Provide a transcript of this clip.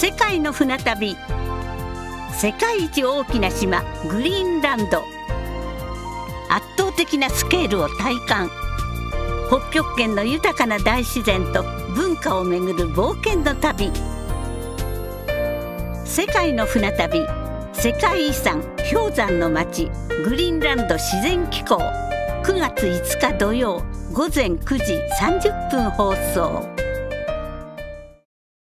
世界の船旅。世界一大きな島グリーンランド。圧倒的なスケールを体感。北極圏の豊かな大自然と文化をめぐる冒険の旅。世界の船旅世界遺産氷山の町グリーンランド自然機構9月5日土曜午前9時30分放送。